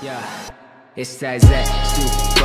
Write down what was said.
Yeah, it's that Z,